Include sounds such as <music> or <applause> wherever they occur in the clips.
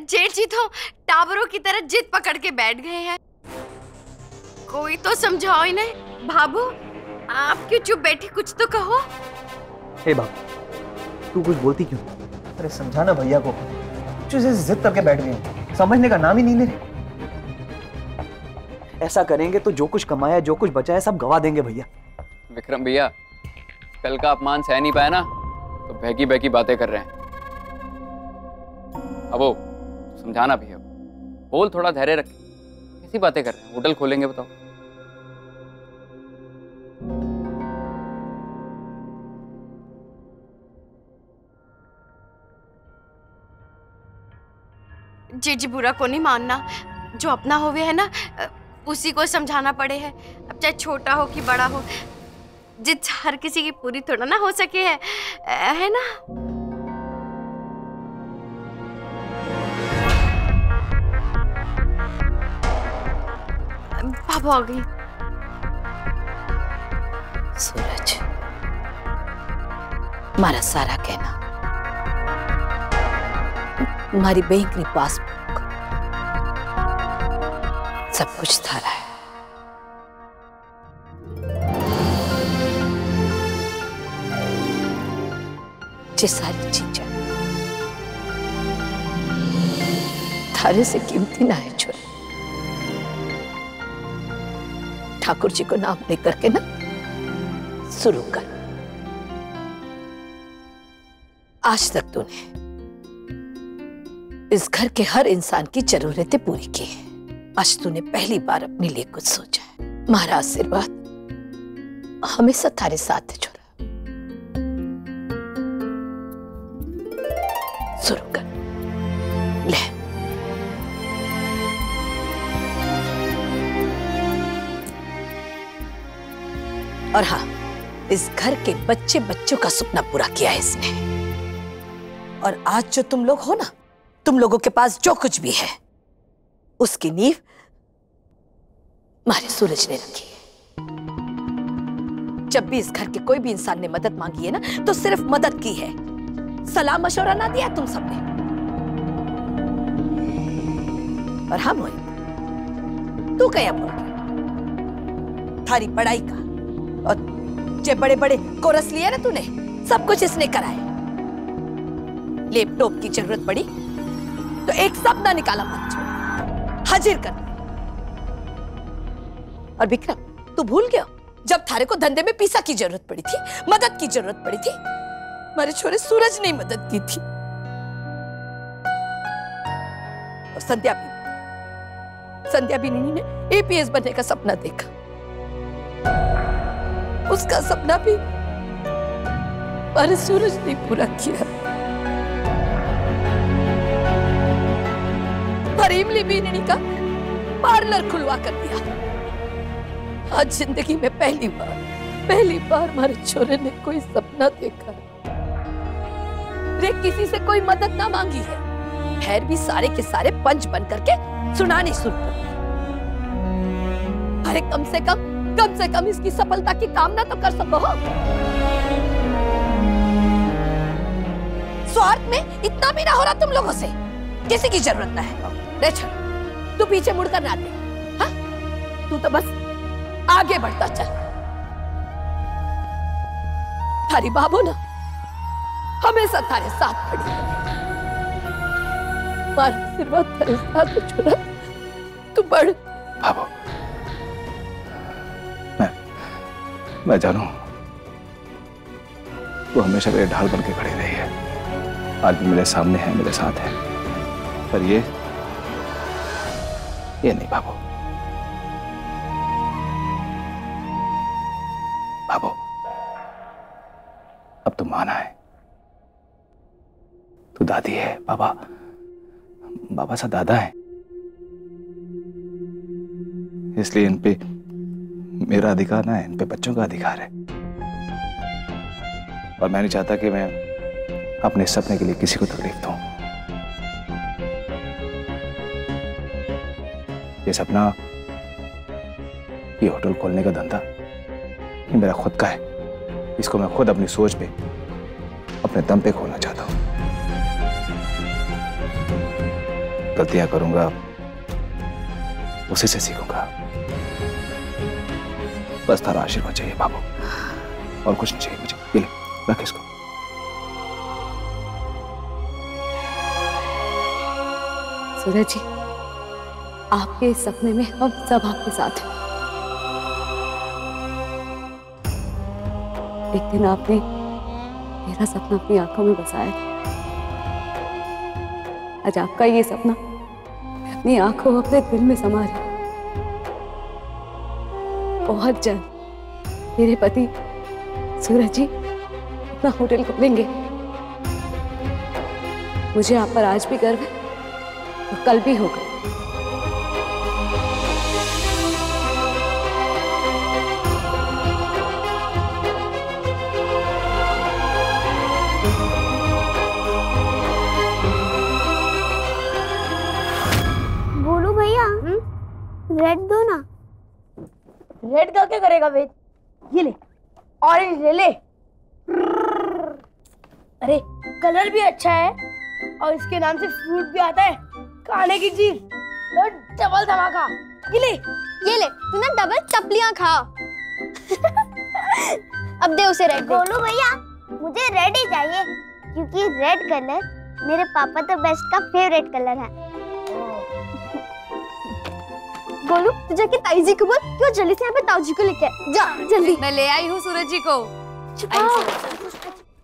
जेठ जी तो टावरों की तरह जिद पकड़ के बैठ गए हैं। कोई तो समझाओ इन्हें। बाबू आप क्यों चुप बैठे? कुछ तो कहो। हे बाबू तू कुछ बोलती क्यों? अरे समझाना भैया को। जो जिद करके बैठ गए। समझने का नाम ही नहीं ले रहे। ऐसा करेंगे तो जो कुछ कमाया जो कुछ बचा है सब गवा देंगे भैया। विक्रम भैया कल का अपमान सह नहीं पाया ना तो बहकी बहकी बातें कर रहे हैं। अब समझाना भैया बोल थोड़ा धैर्य रख। कैसी बातें कर रहे हैं? होटल खोलेंगे, बताओ। जी जी बुरा को नहीं मानना। जो अपना होवे है ना, उसी को समझाना पड़े है। अब चाहे छोटा हो कि बड़ा हो जिद हर किसी की पूरी थोड़ा ना हो सके है। है ना? पापा आ गई। सूरज, मारा सारा कहना। मारी बैंक ने पासबुक सब कुछ थारा है। ये सारी चीज़ें। थारे से कीमती ना है छोड़ ठाकुर जी को नाम लेकर के ना शुरू कर। आज तक तूने इस घर के हर इंसान की जरूरतें पूरी की है। आज तूने पहली बार अपने लिए कुछ सोचा है। मारा आशीर्वाद हमेशा तारे साथ है, छोरा। शुरू कर। ले। और हाँ इस घर के बच्चे बच्चों का सपना पूरा किया है इसने। और आज जो तुम लोग हो ना, तुम लोगों के पास जो कुछ भी है, उसकी नींव मारे सूरज ने रखी है। जब भी इस घर के कोई भी इंसान ने मदद मांगी है ना तो सिर्फ़ मदद की है। सलाह मशवरा ना दिया तुम सबने। और हाँ मोहित, तू क्या बोल थारी पढ़ाई का जो बड़े बड़े कोरस लिए ना तूने? सब कुछ इसने कराया लैपटॉप की ज़रूरत पड़ी तो एक सपना निकाला मत छोड़। हाजिर कर। और विक्रम, तू भूल गया? जब थारे को धंधे में पीसा की ज़रूरत पड़ी थी, मदद की ज़रूरत पड़ी थी हमारे छोरे सूरज ने मदद की थी। और संध्या भी संध्या भी ने एपीएस बनने का सपना देखा। उसका सपना भी हमारे सूरज ने पूरा किया। और इमली बीननी का पार्लर खुलवा कर दिया। आज ज़िंदगी में पहली बार पहली बार हमारे छोरे ने कोई सपना देखा। रे किसी से कोई मदद ना मांगी है। खैर भी सारे के सारे पंच बन करके सुनाने शुरू कर अरे कम से कम कम से कम इसकी सफलता की कामना तो कर सको स्वार्थ में इतना भी ना हो रहा तुम लोगों से। किसी की ज़रूरत ना है। तू पीछे मुड़कर ना दे हाँ? तू तो बस आगे बढ़ता चल। थारी बाबू ना, हमेशा तारे साथ खड़ी। मारा आशीर्वाद थारे साथ छोरा तू बढ़। बाबू। मैं जानू वो हमेशा मेरे ढाल बन के खड़ी रही है। आज भी मेरे सामने है, मेरे साथ है। पर ये ये नहीं, बाबू। बाबू, अब तो माना है तू दादी है, बाबा। बाबा सा दादा है। इसलिए इन पे मेरा अधिकार ना है, इन पे बच्चों का अधिकार है। और मैं नहीं चाहता कि मैं अपने सपने के लिए किसी को तकलीफ़ दूँ। ये सपना ये होटल खोलने का धंधा ये मेरा खुद का है। इसको मैं खुद अपनी सोच पे, अपने दम पे खोलना चाहता हूँ। गलतियाँ करूँगा, उसी से सीखूँगा। बस थारा आशीर्वाद चाहिए बाबू। और कुछ नहीं चाहिए मुझे। ये ले, रख इसको। सूरज जी, आपके सपने में हम सब आपके साथ हैं। एक दिन आपने मेरा सपना अपनी आँखों में बसाया आज आपका ये सपना अपनी आँखों अपने दिल में समा रही। बहुत जल्द। मेरे पति सूरज जी अपना होटल खोलेंगे। मुझे आप पर आज भी गर्व है और कल भी होगा। करेगा वेद। ये ले। ऑरेंज ले ले। अरे कलर भी अच्छा है और इसके नाम से फ्रूट भी आता है। खाने की चीज़। डबल धमाका। ये ले। ये ले तू ना डबल टपलियाँ खा। अब दे उसे रेड गोलू भैया मुझे रेड ही चाहिए क्योंकि रेड कलर मेरे पापा तो बेस्ट का फेवरेट कलर है। गोलू तू जाके ताई जी को बोल? क्यों जल्दी से यहाँ पे ताऊ जी को लेके आए। जा जल्दी। मैं ले आई हूँ सूरज जी को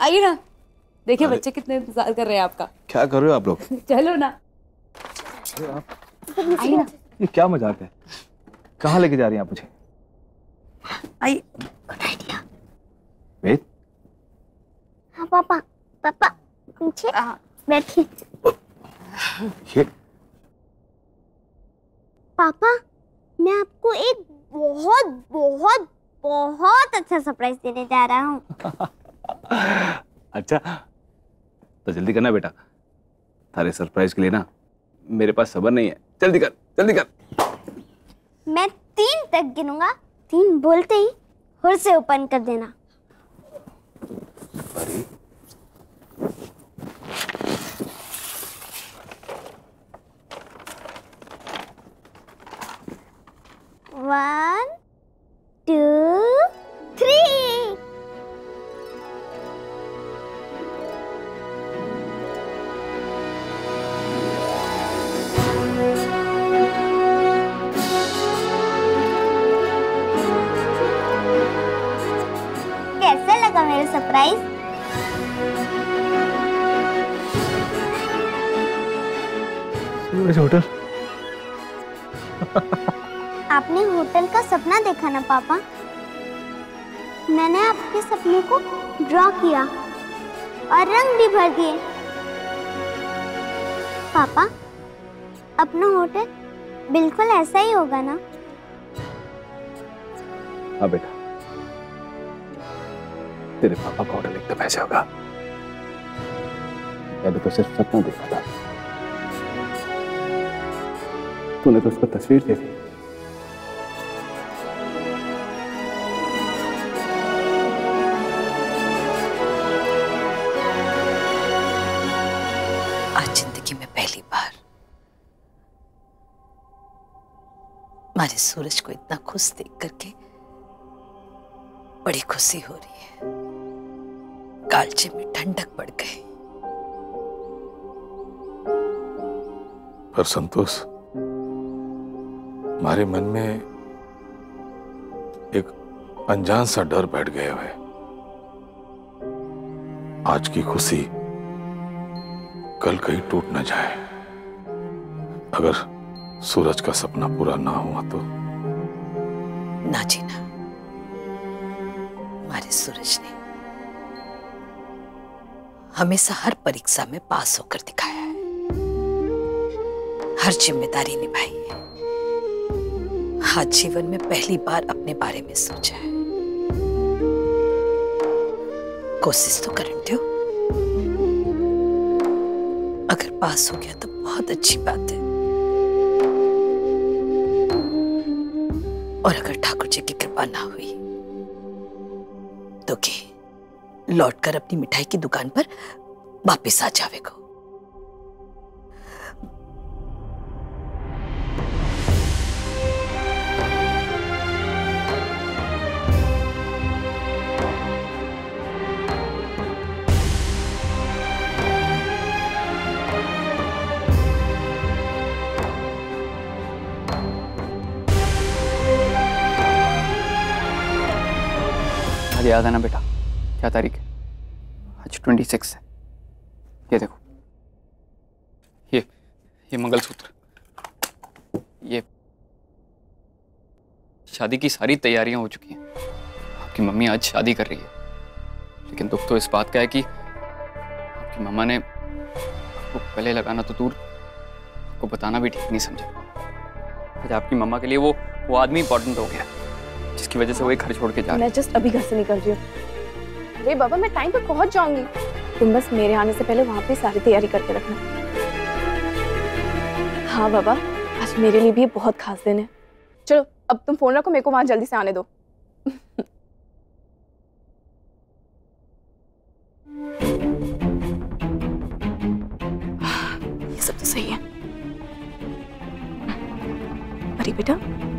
आइए ना। देखिए बच्चे कितने इंतज़ार कर रहे हैं आपका। क्या कर रहे हो आप लोग? चलो ना। आइए ना। ये क्या मज़ाक है? कहाँ लेके जा रही हैं आप मुझे? आई वेद? हाँ पापा। पापा पीछे बैठिए। ये पापा मैं आपको एक बहुत बहुत बहुत अच्छा सरप्राइज़ देने जा रहा हूँ। <laughs> अच्छा तो जल्दी करना बेटा। थारे सरप्राइज़ के लिए ना मेरे पास सबर नहीं है। जल्दी कर जल्दी कर। मैं तीन तक गिनूँगा तीन बोलते ही हुर से ओपन कर देना। वन टू ना, पापा? मैंने आपके सपने को ड्रॉ किया और रंग भी भर दिए। पापा, अपना होटल बिल्कुल ऐसा ही होगा ना? हाँ बेटा। तेरे पापा का होटल एकदम ऐसे होगा। मैंने तो सिर्फ़ सपना देखा था। तूने तो उस पर तस्वीर देखी। हमारे सूरज को इतना खुश देख करके बड़ी खुशी हो रही है। कालचे में ठंडक पड़ गई। पर संतोष हमारे मन में एक अनजान सा डर बैठ गया है। आज की खुशी कल कहीं टूट न जाए। अगर सूरज का सपना पूरा ना हुआ तो? ना जीना। हमारे सूरज ने हमेशा हर परीक्षा में पास होकर दिखाया है। हर ज़िम्मेदारी निभाई है। आज जीवन में पहली बार अपने बारे में सोचा है। कोशिश तो करने दो। अगर पास हो गया तो बहुत अच्छी बात है। और अगर ठाकुर जी की कृपा ना हुई तो कि लौटकर अपनी मिठाई की दुकान पर वापस आ जावेगो तुझे याद है ना बेटा? क्या तारीख है? आज ट्वेंटी सिक्स है। ये देखो। ये ये मंगलसूत्र। ये शादी की सारी तैयारियाँ हो चुकी हैं। आपकी मम्मी आज शादी कर रही है। लेकिन दुख तो इस बात का है कि आपकी मम्मा ने आपको गले लगाना तो दूर, आपको बताना भी ठीक नहीं समझा। आज आपकी मम्मा के लिए वो वो आदमी इंपॉर्टेंट हो गया जिसकी वजह से वो एक घर छोड़ के जा मैं जस्ट अभी घर से निकल रही हूँ। अरे बाबा मैं टाइम पे पहुँच जाऊँगी। तुम बस मेरे आने से पहले वहाँ पे सारी तैयारी करके रखना। हाँ बाबा आज मेरे लिए भी बहुत खास दिन है। चलो अब तुम फ़ोन रखो मेरे को वहाँ जल्दी से आने दो। ये सब तो सही है। अरे बेटा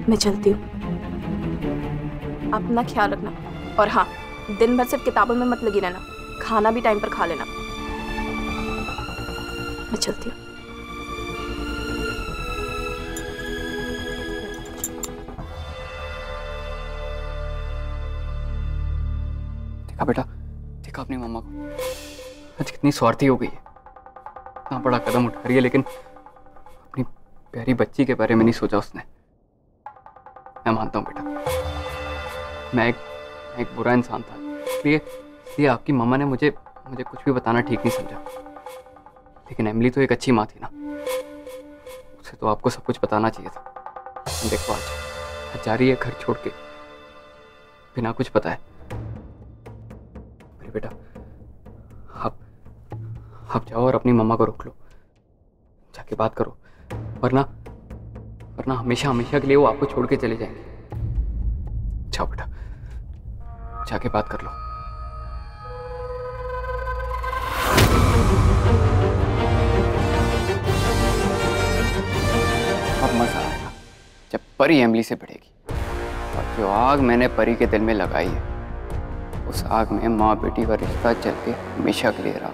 मैं चलती हूँ। अपना ख्याल रखना। और हाँ दिन भर सिर्फ़ किताबों में मत लगी रहना। खाना भी टाइम पर खा लेना। मैं चलती हूँ। देखा बेटा, देखा अपनी मम्मा को। आज कितनी स्वार्थी हो गई। है इतना बड़ा कदम उठा रही है, लेकिन अपनी प्यारी बच्ची के बारे में नहीं सोचा उसने। मैं मानता हूँ बेटा। मैं एक मैं एक बुरा इंसान था। इसलिए इसलिए आपकी मम्मा ने मुझे मुझे कुछ भी बताना ठीक नहीं समझा। लेकिन एमली तो एक अच्छी माँ थी ना। उसे तो आपको सब कुछ बताना चाहिए था। देखो आज जा रही है घर छोड़ के। बिना कुछ बताए। अरे बेटा, आप आप जाओ और अपनी मम्मा को रोक लो। जाके बात करो। वरना वरना हमेशा हमेशा के लिए वो आपको छोड़ के चले जाएँगे। जाओ बेटा। जाके बात कर लो। अब मज़ा आएगा, जब परी एमली से बढ़ेगी और जो आग मैंने परी के दिल में लगाई है, उस आग में माँ बेटी का रिश्ता चल के हमेशा के लिए रहा।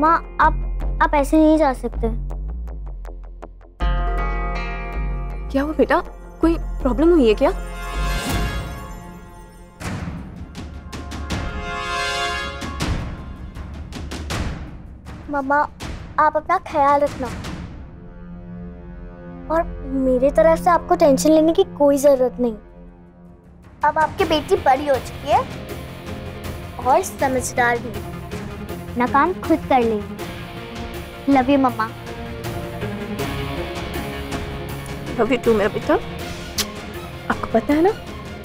मम्मा आप आप ऐसे नहीं जा सकते। क्या हुआ बेटा? कोई प्रॉब्लम हुई है क्या? मम्मा आप अपना ख्याल रखना। और मेरी तरफ़ से आपको टेंशन लेने की कोई ज़रूरत नहीं। अब आपकी बेटी बड़ी हो चुकी है। और समझदार भी। अपना काम खुद कर लेगी। Love you mamma. Love you too मेरा बेटा आपको पता है ना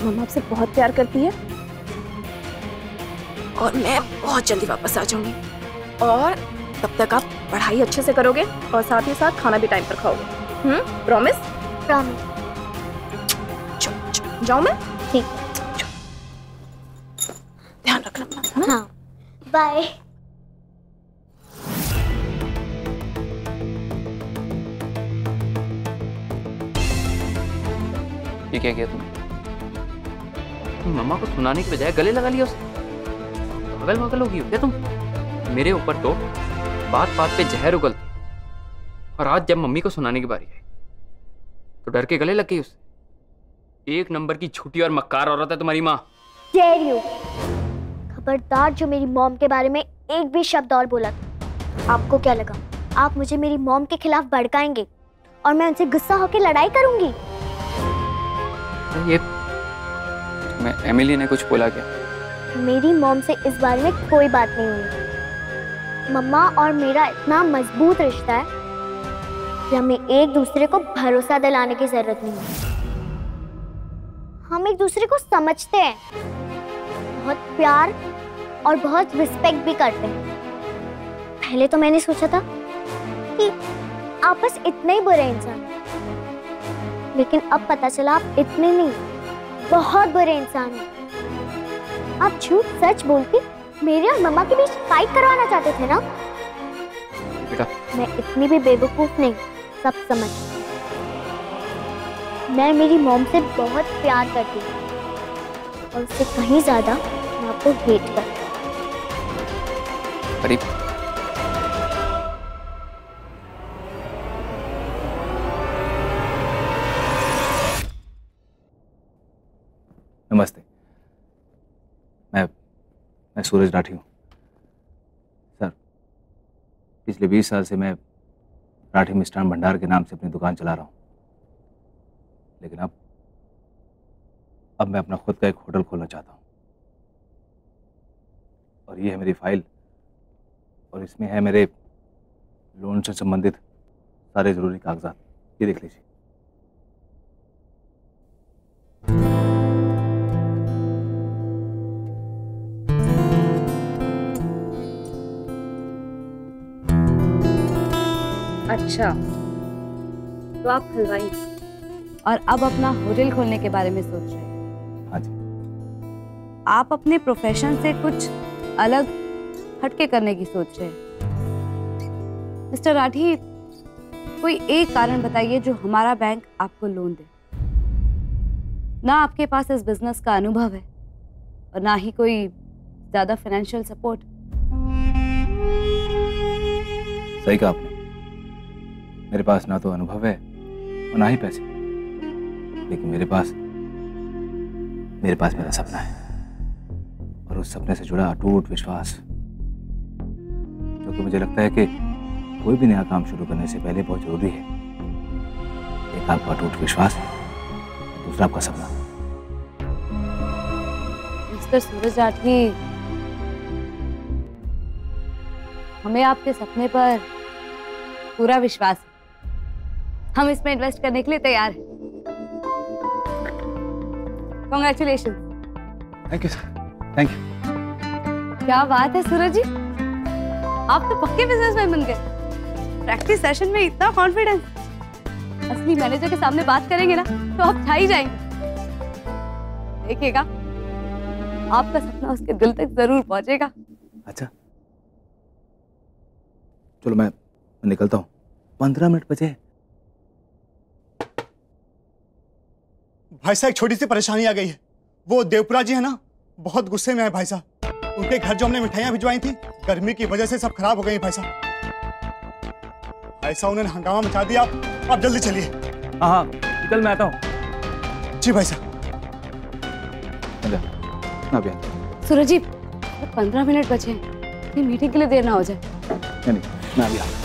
मम्मा आपसे बहुत प्यार करती है। और मैं बहुत जल्दी वापस आ जाऊँगी। और तब तक आप पढ़ाई अच्छे से करोगे और साथ ही साथ खाना भी टाइम पर खाओगे। हम्म प्रॉमिस प्रॉमिस जाऊँ मैं? ठीक। ध्यान रखना हाँ। बाय ये क्या किया तुमने? तुम मम्मा को सुनाने की बजाय गले लगा लिया उसे। पागल पागल होगी हो क्या तुम? मेरे ऊपर तो बात बात पे जहर उगलती और आज जब मम्मी को सुनाने की बारी आई तो डर के गले लग गई उससे एक नंबर की छुट्टी और मक्कार औरत है तुम्हारी माँ। खबरदार जो मेरी मॉम के बारे में एक भी शब्द और बोला था। आपको क्या लगा? आप मुझे मेरी मॉम के खिलाफ भड़काएँगे और मैं उनसे गुस्सा होकर लड़ाई करूँगी? ये मैं एमिली ने कुछ बोला क्या? मेरी मॉम से इस बारे में कोई बात नहीं हुई। मम्मा और मेरा इतना मज़बूत रिश्ता है कि हमें एक दूसरे को भरोसा दिलाने की ज़रूरत नहीं है। हम एक दूसरे को समझते हैं। बहुत प्यार और बहुत रिस्पेक्ट भी करते हैं। पहले तो मैंने सोचा था कि आप बस इतने ही बुरे इंसान हैं। लेकिन अब पता चला आप इतने नहीं बहुत बुरे इंसान हैं। आप झूठ सच बोल के मेरे और मम्मा के बीच फाइट करवाना चाहते थे ना? बेटा। मैं इतनी भी बेवकूफ़ नहीं सब समझ। मैं मेरी मॉम से बहुत प्यार करती हूँ। और उससे कहीं ज़्यादा मैं को हेट करता है। मैं सूरज राठी हूँ। सर, पिछले बीस साल से मैं राठी मिष्ठान भंडार के नाम से अपनी दुकान चला रहा हूँ। लेकिन अब अब मैं अपना खुद का एक होटल खोलना चाहता हूँ। और ये है मेरी फ़ाइल, और इसमें है मेरे लोन से संबंधित सारे ज़रूरी कागजात। ये देख लीजिए। अच्छा। तो आप हलवाई। और अब अपना होटल खोलने के बारे में सोच रहे हैं। हाँ जी आप अपने प्रोफेशन से कुछ अलग हटके करने की सोच रहे हैं। मिस्टर राठी कोई एक कारण बताइए जो हमारा बैंक आपको लोन दे? ना आपके पास इस बिज़नेस का अनुभव है और ना ही कोई ज़्यादा फाइनेंशियल सपोर्ट सही कहा आपने। मेरे पास ना तो अनुभव है और ना ही पैसे। लेकिन मेरे पास मेरे पास मेरा सपना है। और उस सपने से जुड़ा अटूट विश्वास। क्योंकि मुझे लगता है कि कोई भी नया काम शुरू करने से पहले बहुत ज़रूरी है। एक आपका अटूट विश्वास दूसरा आपका सपना। मिस्टर सूरज राठी हमें आपके सपने पर पूरा विश्वास हम इसमें इन्वेस्ट करने के लिए तैयार हैं। Congratulation thank you sir thank you क्या बात है सूरज जी? आप तो पक्के बिजनेसमैन बन गए। प्रैक्टिस सेशन में इतना कॉन्फिडेंस असली मैनेजर के सामने बात करेंगे ना तो आप छा ही जाएँगे। देखिएगा आपका सपना उसके दिल तक ज़रूर पहुंचेगा। अच्छा। चलो मैं मैं निकलता हूँ। पंद्रह मिनट बचे हैं। भाई साहब एक छोटी सी परेशानी आ गई है। वो देवपुरा जी है ना? बहुत गुस्से में है भाई साहब। उनके घर जो हमने मिठाइयाँ भिजवाई थी गर्मी की वजह से सब खराब हो गई भाई साहब। भाई साहब उन्होंने हंगामा मचा दिया। आप आप जल्दी चलिए। हाँ हाँ। निकल मैं आता हूँ। जी भाई साहब। मैं अभी आता हूँ सूरज जी। पंद्रह मिनट बचे हैं। मीटिंग के लिए देर ना हो जाए। नहीं नहीं मैं अभी आता